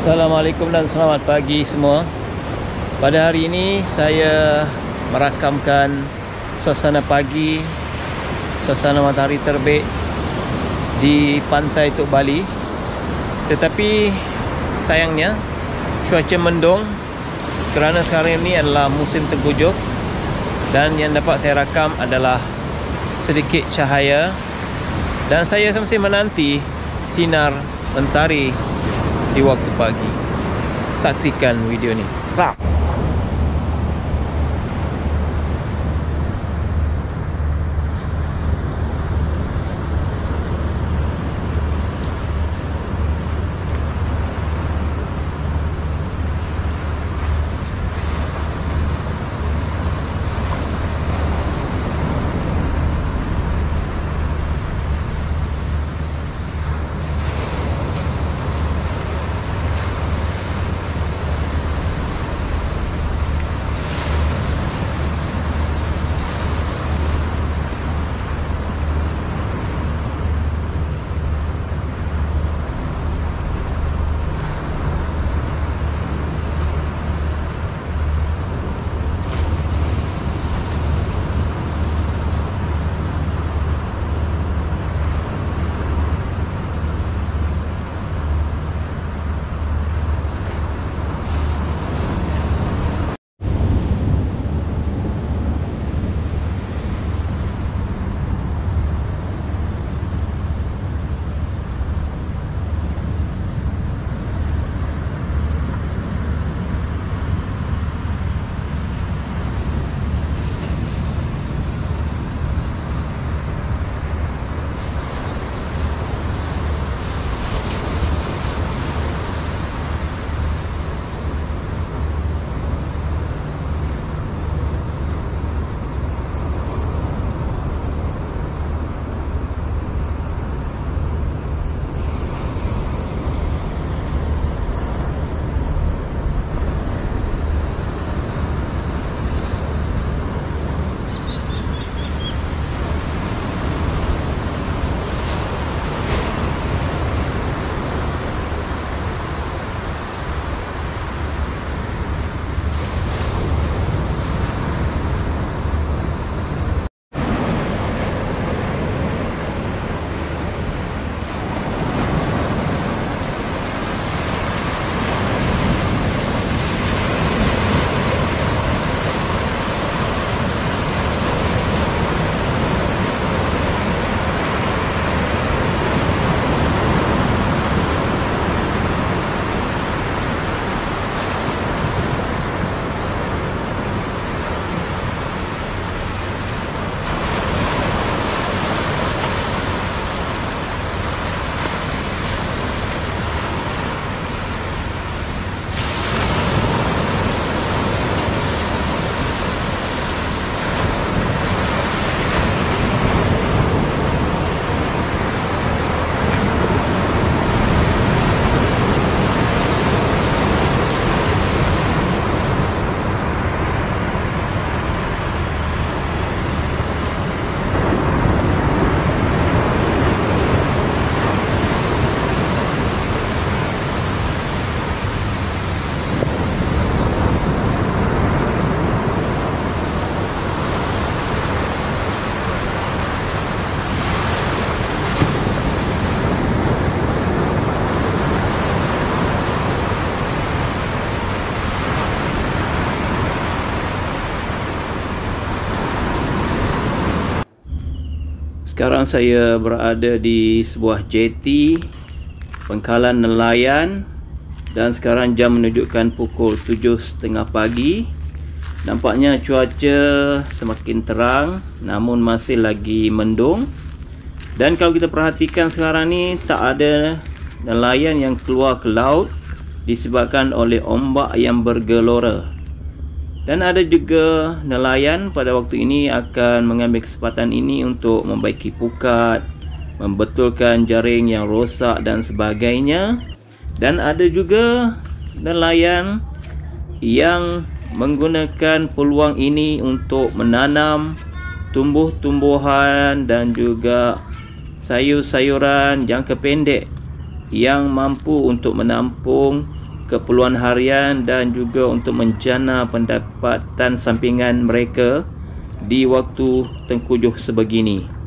Assalamualaikum dan selamat pagi semua. Pada hari ini saya merakamkan suasana pagi Suasana matahari terbit di pantai Tuk Bali. Tetapi sayangnya cuaca mendung Kerana sekarang ini adalah musim tengkujuh Dan yang dapat saya rakam adalah sedikit cahaya. Dan saya masih menanti sinar mentari di waktu pagi. Saksikan video ni. Sap. Sekarang saya berada di sebuah jeti pengkalan nelayan dan sekarang jam menunjukkan pukul 7.30 pagi. Nampaknya cuaca semakin terang namun masih lagi mendung. Dan kalau kita perhatikan sekarang ni tak ada nelayan yang keluar ke laut disebabkan oleh ombak yang bergelora. Dan ada juga nelayan pada waktu ini akan mengambil kesempatan ini untuk membaiki pukat, membetulkan jaring yang rosak dan sebagainya. Dan ada juga nelayan yang menggunakan peluang ini untuk menanam tumbuh-tumbuhan dan juga sayur-sayuran jangka pendek yang mampu untuk menampung keperluan harian dan juga untuk menjana pendapatan sampingan mereka di waktu tengkujuh sebegini.